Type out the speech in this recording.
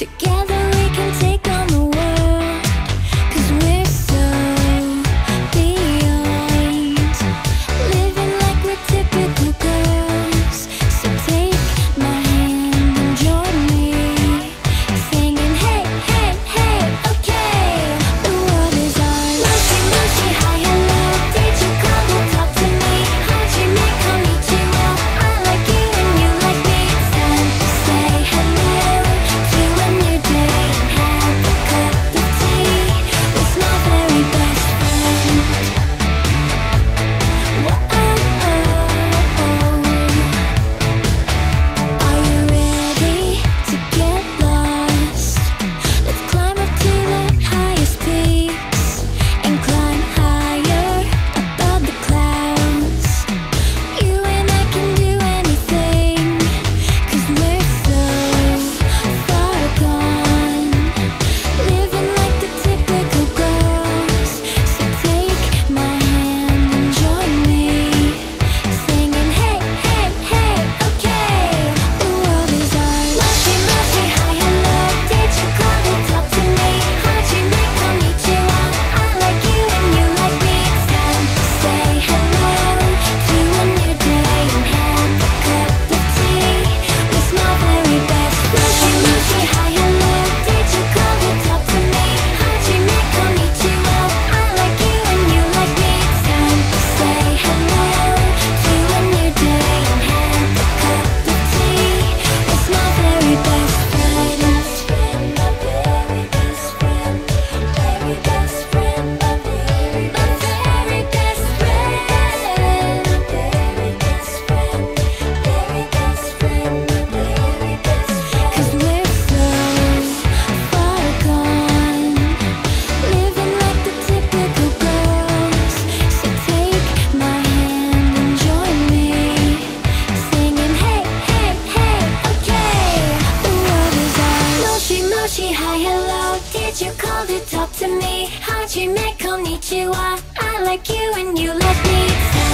together. you called to talk to me? How'd you make konnichiwa? I like you and you like me.